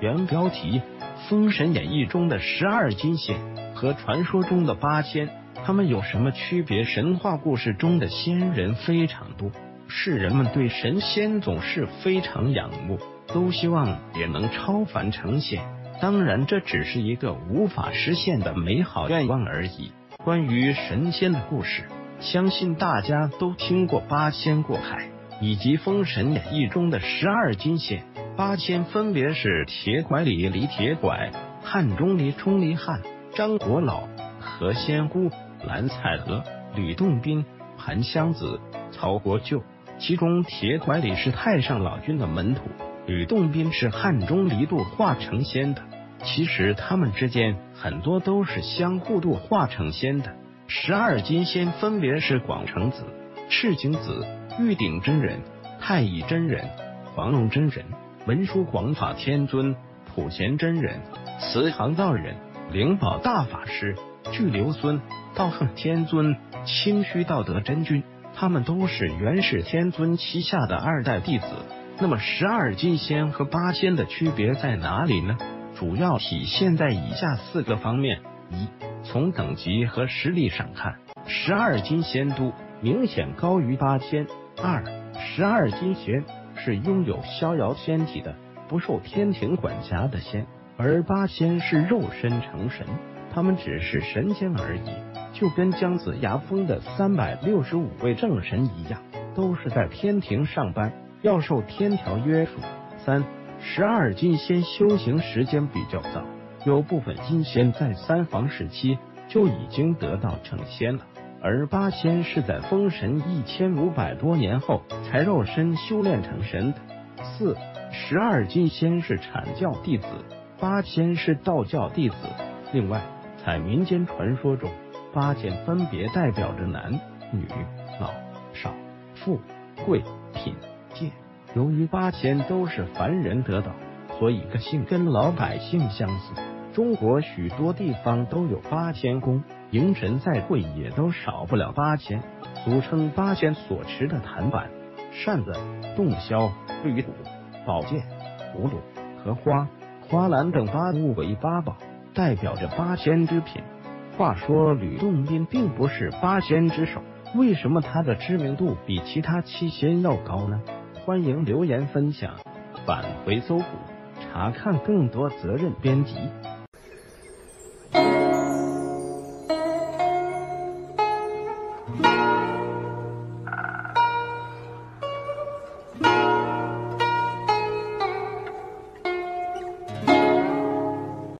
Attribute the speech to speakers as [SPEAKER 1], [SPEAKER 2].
[SPEAKER 1] 原标题《封神演义》中的十二金仙和传说中的八仙，他们有什么区别？神话故事中的仙人非常多，世人们对神仙总是非常仰慕，都希望也能超凡成仙。当然，这只是一个无法实现的美好愿望而已。关于神仙的故事，相信大家都听过八仙过海，以及《封神演义》中的十二金仙。八仙分别是铁拐李李铁拐、汉钟离钟离汉、张国老、何仙姑、蓝采和、吕洞宾、韩湘子、曹国舅。其中，铁拐李是太上老君的门徒，吕洞宾是汉钟离度化成仙的。其实他们之间很多都是相互度化成仙的。十二金仙分别是广成子、赤精子、玉鼎真人、太乙真人、黄龙真人、文殊广法天尊、普贤真人、慈航道人、灵宝大法师、巨留孙、道行天尊、清虚道德真君，他们都是元始天尊旗下的二代弟子。那么十二金仙和八仙的区别在哪里呢？主要体现在以下四个方面：一、从等级和实力上看，十二金仙都明显高于八仙；二、十二金仙是拥有逍遥仙体的，不受天庭管辖的仙，而八仙是肉身成神，他们只是神仙而已，就跟姜子牙封的三百六十五位正神一样，都是在天庭上班，要受天条约束。三。十二金仙修行时间比较早，有部分金仙在三皇时期就已经得到成仙了，而八仙是在封神一千五百多年后才肉身修炼成神的。四十二金仙是阐教弟子，八仙是道教弟子。另外，在民间传说中，八仙分别代表着男女老少富贵贫贱。由于八仙都是凡人得道，所以个性跟老百姓相似。中国许多地方都有八仙宫，迎神再贵也都少不了八仙。俗称八仙所持的檀板、扇子、洞箫、玉鼓、宝剑、葫芦、荷花、花篮等八物为八宝，代表着八仙之品。话说吕洞宾并不是八仙之首，为什么他的知名度比其他七仙要高呢？欢迎留言分享，返回搜狐查看更多责任编辑。